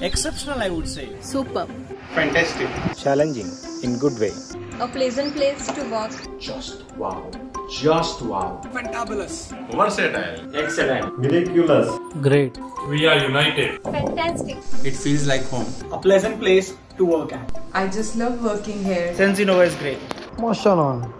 Exceptional, I would say. Superb. Fantastic. Challenging in good way. A pleasant place to work. Just wow. Just wow. Fantabulous. Versatile. Excellent. Miraculous. Great. We are united. Fantastic. It feels like home. A pleasant place to work at. I just love working here. Sensinova is great. Motion on.